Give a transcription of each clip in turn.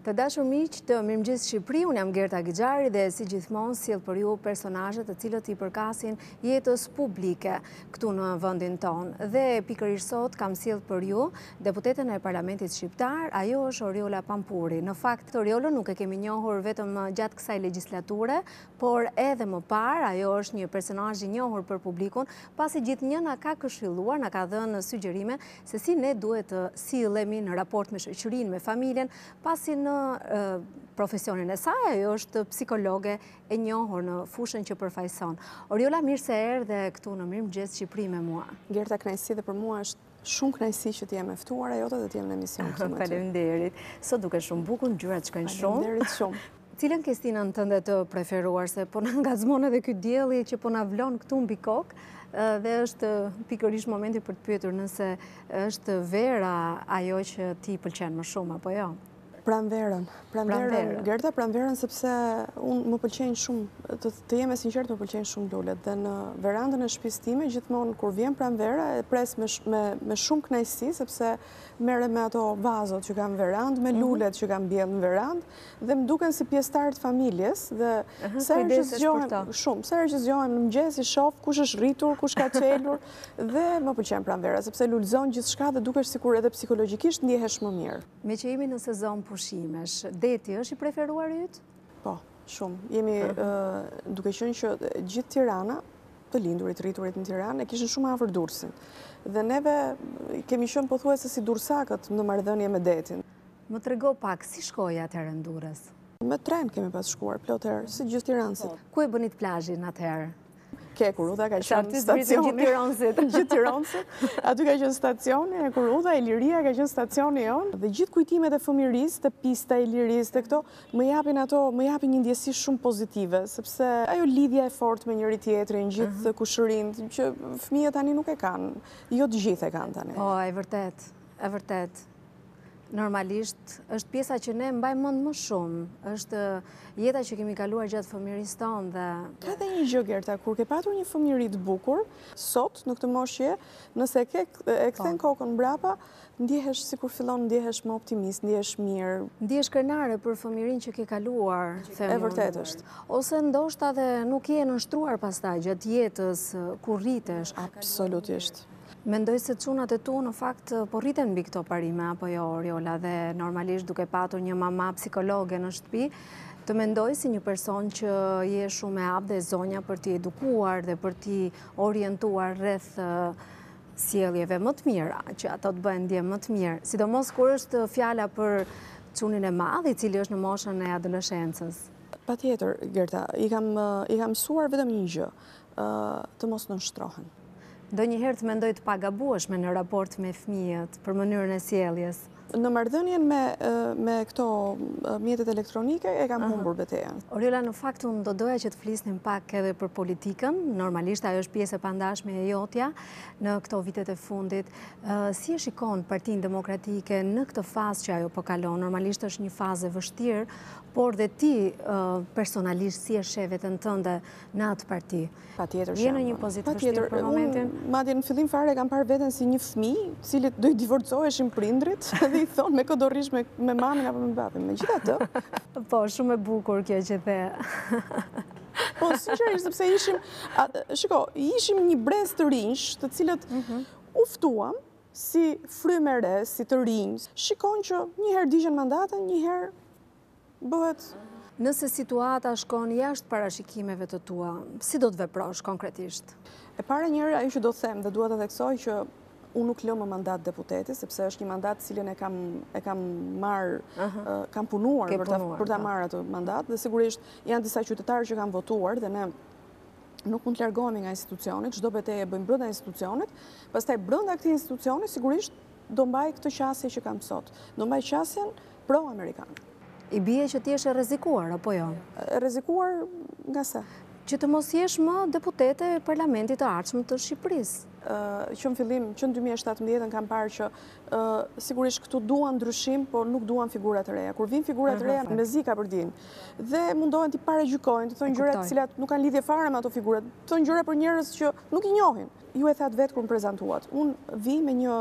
Të dashur miq të Mirëmëngjes Shqipëri, unë jam Gerta Gixhari dhe si gjithmonë sjell për ju personazhe të cilët i përkasin jetës publike këtu në vendin tonë. Dhe pikërisht sot kam sjellë për ju deputeten e Parlamentit Shqiptar, ajo është Oriola Pampuri. Në fakt Oriolën nuk e kemi njohur vetëm gjatë kësaj legjislature, por edhe më parë ajo është një personazh i njohur për publikun, pasi gjithnjë na ka këshilluar, na ka dhënë sugjerime se si ne duhet të sillemi në raport me shoqërinë, me familjen, pasi në profesionin e saj ajo është psikologe e njohur në fushën që përfaqëson. Oriola, mirë se erdhe këtu në Mirëmëngjes Shqipëri me mua. Gerta, kënaqësi dhe për mua është Shumë kënaqësi që të jem e ftuara jote dhe të jem në emision këtu me ty. Faleminderit. Sot dukesh shumë bukur, ngjyrat shkojnë shumë. Faleminderit shumë. Cilën ke stinën tënde të preferuar se po na ngacmon edhe ky dielli që po na vlon këtu mbi kokë dhe është pikërisht momenti për të pyetur nëse është vera ajo që ti pëlqen më shumë apo jo? Pranverën. Pranverën. Gerta, pranverën sepse unë më pëlqejnë shumë, të jem e sinqertë më pëlqejnë shumë lulet. Dhe në verandën e shpisë time, gjithmonë kur vjen pranvera, e pres me shumë knaqësi, sepse merrem me ato vazot që kam në verandë, me lulet që kam mbjellë në verandë, dhe më duken si pjestarë të familjes, dhe sa herë që zgjohem, shumë, sa herë që zgjohem në mëngjes, i shof kush është rritur, kush ka çelur, dhe më pëlqen pranvera, sepse lulëzon gjithçka dhe dukesh edhe psikologikisht ndihesh më mirë. Meqë jemi në sezon pushimesh, deti është i preferuari yt? Po, shumë. Jemi duke qenë që gjithë Tirana, të lindurit, rriturit në Tiranë, e kishin shumë afër Durrësin. Dhe neve kemi qenë pothuajse si durrsakët në marrëdhënie me detin. Më trego pak si shkoje atëherë në Durrës? Me tren kemi pas shkuar plot herë, si gjithë tiranësit. Ku e bënit plazhin atëherë? Te Hekurudha ka qenë stacioni. Gjithë tironësit. Gjithë tironësit. Aty ka qenë stacioni, Hekurudha, Iliria ka qenë stacioni jonë. Dhe gjithë kujtimet e fëmijërisë, te pista e Ilirisë, te këto, më japin ato, më japin një ndjesi shumë pozitive, sepse ajo lidhja e fortë me njëri-tjetrin, gjithë kushërinjtë, që fëmijët tani nuk e kanë, jo të gjithë e kanë tani. Po, e vërtetë, e vërtetë. Normalisht, është pjesa që ne mbajmë mend më shumë, është jeta që kemi kaluar gjatë fëmijërisë tonë dhe... Ka dhe një gjë, Gerta, kur ke patur një fëmijëri të bukur, sot, në këtë moshë, nëse e kthen kokën mbrapa, ndihesh sikur fillon, ndihesh më optimist, ndihesh mirë. Ndihesh krenare për fëmijërinë që ke kaluar, them. E vërtetë është. Ose ndoshta dhe nuk je e nënshtruar pastaj gjatë jetës, kur rritesh. Absolutisht. Mendoj se çunat e tu në fakt po rriten mbi këto parime apo jo Oriola dhe normalisht duke patur një mama psikologe në shtëpi, të mendoj si një person që je shumë e aftë dhe e zonja për t'i edukuar dhe për t'i orientuar rreth sjelljeve më të mira, që ato të bëhen djem të mirë. Sidomos kur është fjala për çunin e madh, i cili është në moshën e adoleshencës. Patjetër, Gerta, i kam mësuar vetëm një gjë. të mos nënshtrohen. Ndonjëherë të mendoj të pagabueshme në raport me fëmijët, për mënyrën e sjelljes. Në marrëdhënien me, me këto mjetet elektronike, e kam humbur betejën. Oriola, në fakt unë do doja që të flisnim pak edhe për politikën, normalisht ajo është pjesë e pandashme e jotja në këto vitet e fundit. Si e shikon Partinë Demokratike në këtë fazë që ajo po kalon? Normalisht është një fazë e vështirë, por dhe ti personalisht si e sheh veten tënde në atë parti. Patjetër që jam. Je në një pozitë të vështirë për momentin? Patjetër, madje në fillim fare e kam parë veten si një fëmijë, të cilit do i divorcoheshin prindrit dhe i thonë me kë do rrish me me mamin apo me babin. Megjithatë, po, shumë e bukur kjo që the. Po, sinqerisht sepse ishim, shiko, ishim një brez të rinjsh, të cilët mhm. u ftuam si frymë e re, si të rinj. Shikon që një herë digjen mandatin, një herë bëhet. Nëse situata shkon jashtë parashikimeve të tua, si do të veprosh konkretisht? E para njëherë ajo që do të them dhe dua ta theksoj që unë nuk lë më mandat deputeti, sepse është një mandat të cilin e kam, e kam marrë, kam punuar për ta, për ta po. marrë atë mandat, dhe sigurisht janë disa qytetarë që kanë votuar dhe ne nuk mund të largohemi nga institucionet, çdo betejë e bëjmë brenda institucionit, pastaj brenda këtij institucioni sigurisht Do mbaj këtë qasje që kam sot. Do mbaj qasjen pro-amerikane. I bie që ti je e rrezikuar, apo jo? Rrezikuar nga se? Që të mos jesh më deputete e parlamentit të ardhshëm të Shqipërisë. Që në fillim, që në 2017-ën kam parë që sigurisht këtu duan ndryshim, por nuk duan figura të reja. Kur vijnë figura të reja, mezi i kapërdijnë. Dhe mundohen t'i paragjykojnë, të thonë gjëra të cilat nuk kanë lidhje fare me ato figura, të thonë gjëra për njerëz që nuk i njohin. Ju e thatë vetë kur më prezantuat. Unë vij me një,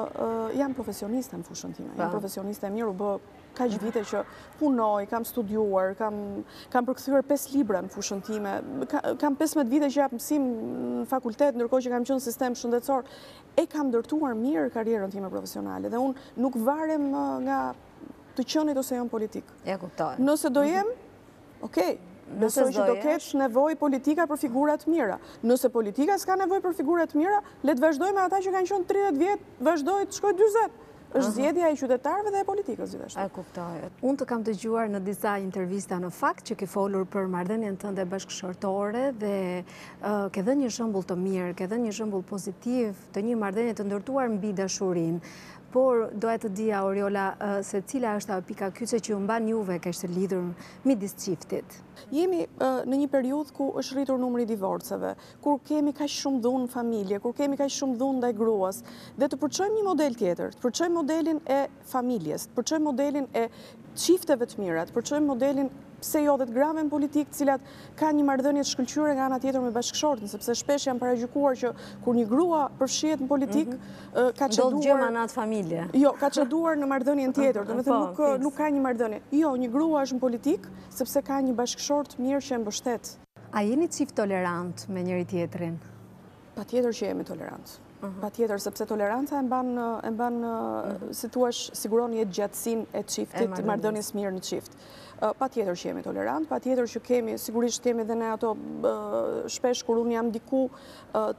jam profesioniste në fushën time, jam profesioniste e mirë, u bë kaq vite që punoj, kam studiuar, kam, kam përkthyer 5 libra në fushën time, kam 15 vite që jap mësim në fakultet, ndërkohë që kam qenë në sistem shëndetësor, e kam ndërtuar mirë karrierën time profesionale, dhe unë nuk varem nga të qenit ose jo në politikë. E kuptoj. Nëse do mhm. jem, Okej, besoj që do ketë nevojë politika për figura të mira. Nëse politika s'ka nevojë për figura të mira, le të vazhdojë me ata që kanë qenë 30 vjet, vazhdojë të shkojë 40. Është zgjedhja e qytetarëve dhe e politikës gjithashtu. E kuptoj. Unë të kam dëgjuar në disa intervista në fakt që ke folur për marrëdhënien tënde bashkëshortore dhe ke dhënë një shembull të mirë, ke dhënë një shembull pozitiv të një marrëdhënie të ndërtuar mbi dashurinë. Por, doja të dija, Oriola, se cila është ajo pika kyçe që ju mban juve kaq të lidhur midis çiftit? Jemi në një periudhë ku është rritur numri i divorceve, kur kemi kaq shumë dhunë në familje, kur kemi kaq shumë dhunë ndaj gruas, dhe të përçojmë një model tjetër, të përçojmë modelin e familjes, të përçojmë modelin e çifteve të mira, të përçojmë modelin, pse jo, dhe të grave në politikë, të cilat kanë një marrëdhënie të shkëlqyer nga ana tjetër me bashkëshortin, sepse shpesh janë paragjykuar që kur një grua përfshihet në politikë, mhm. ka çeduar... Do të gjëma në atë familje. Jo, ka çeduar në marrëdhënien tjetër, domethënë po, nuk, nuk ka një marrëdhënie. Jo, një grua është në politikë, sepse ka një bashkëshort mirë që e mbështet. A jeni çift tolerant me njëri-tjetrin? Patjetër që jemi tolerantë. Mhm. Patjetër, sepse toleranca e mban, e mban mhm. si të thuash siguron jetëgjatësinë e çiftit, marrëdhënies së mirë në çift. Patjetër që jemi tolerantë, patjetër që kemi, sigurisht kemi dhe ne ato shpesh kur unë jam diku,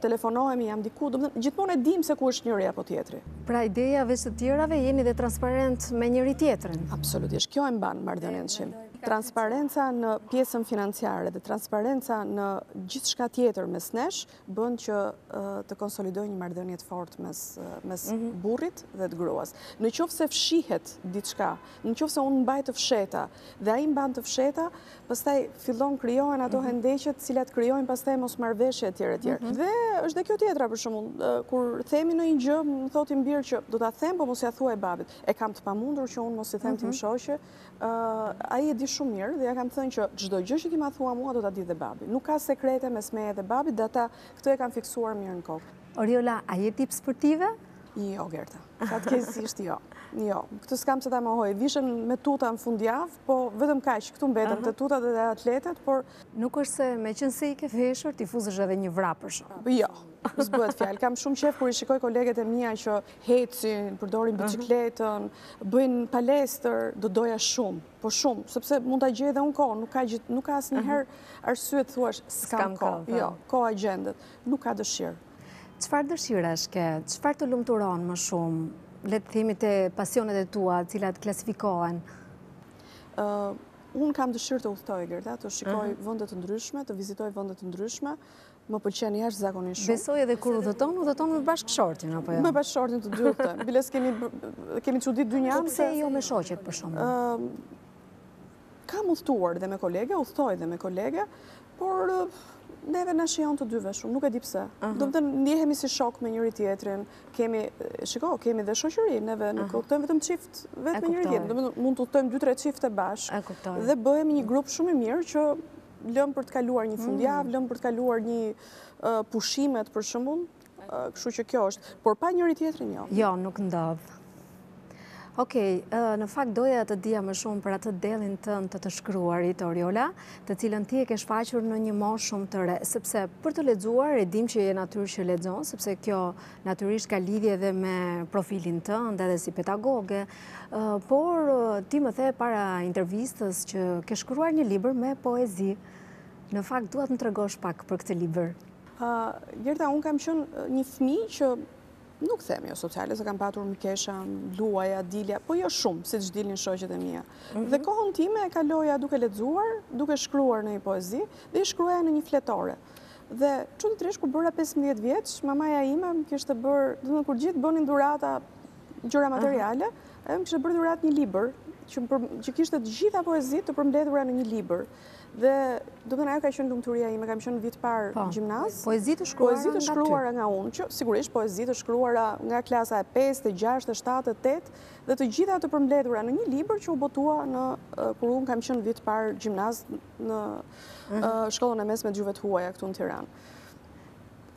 telefonohemi, jam diku, gjithmonë e dimë se ku është njëri apo tjetri. Pra ideja veç të tjerave, jeni dhe transparentë me njëri-tjetrin. Absolutisht, kjo e mban marrëdhënien qimë. Transparenca në pjesën financiare dhe transparenca në gjithçka tjetër mes nesh, bën që të konsolidojë një marrëdhënie të fortë mes mhm. burrit dhe gruas. Në qoftë se fshihet diçka, në qoftë se unë mbaj të fshehta dhe ai mban të fshehta, pastaj fillon krijohen ato mhm. hendeqe të cilat krijojnë pastaj mosmarrëveshje e tjera e tjera. Mhm. Dhe është dhe kjo tjetra për shembull, kur themi ndonjë gjë, më thotë im bir që do të them, po mos ia thuaj babit. E kam të pamundur që unë mos i them të më Ai e di shumë mirë dhe ia kam thënë që çdo gjë që ti ma thua mua do ta di dhe babi. Nuk ka sekrete mes meje dhe babit dhe ata këtë e kanë fiksuar mirë në kokë. Oriola, a je tip sportive? Jo, Gerta. Fatkeqësisht jo. Jo, këtë s'kam pse ta mohoj. Vishem me tuta në fundjavë, po vetëm kaq, këtu mbetem te tutat dhe atletet, por... Nuk është se meqenëse i ke veshur, ti futësh edhe një vrap për shembull. Jo, s'bëhet fjalë. Kam shumë qejf kur i shikoj koleget e mia që hecin, përdorin bicikletën, bëjnë palestër, do doja shumë, po shumë, sepse mund ta gjej dhe unë kohë, nuk ka asnjëherë arsye të thuash, s'kam kohë, po. jo, koha gjendet, nuk ka dëshirë. Çfarë dëshirash ke, çfarë të lumturon më shumë, le të themi te pasionet e tua, cilat klasifikohen? Unë kam dëshirë të udhëtoj, Gerta, të shikoj vende të ndryshme, të vizitoj vende të ndryshme, Më pëlqen jashtëzakonisht shumë. Besoj edhe kur udhëton, udhëton me bashkëshortin, apo jo? Me bashkëshortin të dy. Biles kemi që dy ditë dy, ama. Po pse jo me shoqet për shembull? Kam udhëtuar dhe me kolege, udhëtoj dhe me kolege, por neve na shijon të dyve shumë, nuk e di pse. Domethënë ndihemi si shokë me njëri-tjetrin, kemi, shiko, kemi dhe shoqëri, neve nuk udhëtojmë vetëm çift, vetëm me njëri-tjetrin, mund të udhëtojmë 2-3 çifte bashkë, dhe bëhemi një grup shumë i mirë që lëmë për të kaluar një fundjavë, mm. lëmë për të kaluar një pushimet për shembull, kështu që kjo është. Por pa njëri-tjetrin jo. Jo, nuk ndodh. Ok, në fakt doja të dija më shumë për atë dellin tënd të të shkruarit, Oriola, të cilën ti e ke shfaqur në një moshë shumë të re, sepse për të lexuar e dimë që je natyrë që lexon, sepse kjo natyrisht ka lidhje dhe me profilin tënd edhe si pedagoge, Por, ti më the para intervistës që ke shkruar një libër me poezi. Në fakt, dua të na tregosh pak për këtë libër. Gerta, unë kam qenë një fëmijë që nuk them jo sociale, se kam patur mikesha, luaja, dilja, po jo shumë, siç dilnin shoqet e mia. Mhm. Dhe kohën time e kaloja duke lexuar, duke shkruar ndonjë poezi, dhe i shkruaja në një fletore. Dhe ç'është e drejta, kur bëra 15 vjeçe, mamaja ime më kishte bërë, domethënë kur të gjithë bënin dhurata gjëra materiale, edhe më kishte bërë dhuratë një libër, që, për, që kishte të gjitha poezitë të përmbledhura në një libër. Dhe, domethënë ajo ka qenë lumturia ime, kam qenë vit i parë po, gjimnaz. Poezi të shkruara, poezi të shkruara nga, nga unë, që sigurisht poezi të shkruara nga klasa e 5, e 6, e 7, e 8, dhe të gjitha të përmbledhura në një libër që u botua në kur unë kam qenë vit i parë gjimnaz në mhm. shkollën e mesme të gjuhëve të huaja këtu në Tiranë.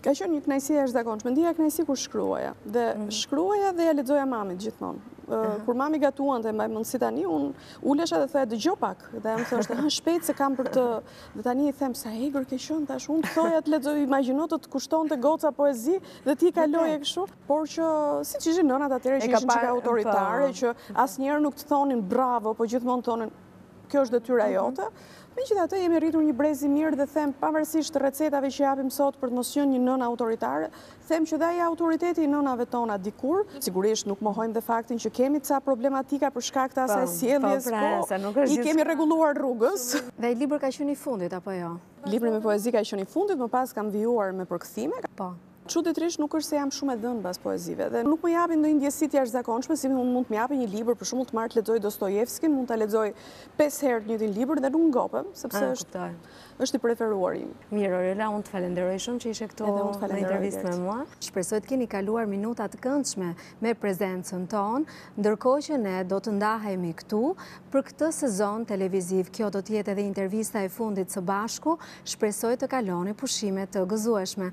Ka qenë një kënaqësi e jashtëzakonshme. Ndjeja kënaqësi kur shkruaja dhe mhm. shkruaja dhe ia lexoja mamit gjithmonë. Kur mami gatuante, mbaj mend si tani, unë ulesha dhe thoja dëgjo pak. Dhe ajo më thoshte hë shpejt se kam për të... Dhe tani i them, sa e egër ke qenë, pse unë të thoja të lexoj, imagino të të kushtonte goca poezi dhe ti kaloje kështu. Por që, siç ishin nënat atëherë që ishin çikë autoritare, po. që asnjëherë nuk të thoshin bravo, po gjithmonë thoshin, kjo është detyra jote. Megjithatë jemi rritur një brez i mirë dhe them, pavarësisht recetave që japim sot për të mos qenë një nënë autoritare, them që dhe ai autoriteti i nënave tona dikur, sigurisht nuk mohojmë dhe faktin që kemi ca problematika për shkak të asaj po, sjelljes, po, pra, po i kemi rregulluar rrugës. Dhe ai libër ka qenë i fundit apo jo? Libri me poezi ka qenë i fundit, më pas kam vijuar me përkthime. Po. Çuditërisht nuk është se jam shumë e dhënë pas poezive dhe nuk më japin ndonjë ndjesi të jashtëzakonshme, siç mund të më japë një libër, për shembull të marr të lexoj Dostojevskin, mund ta lexoj pesë herë të njëjtin libër dhe nuk ngopem, sepse është i preferuari im. Mirë, Oriola, unë të falenderoj shumë që ishe këtu në intervistë me mua. Shpresoj të keni kaluar minuta të këndshme me prezencën tonë, ndërkohë që ne do të ndahemi këtu për këtë sezon televiziv. Kjo do të jetë edhe intervista e fundit së bashku, shpresoj të kaloni pushime të gëzueshme.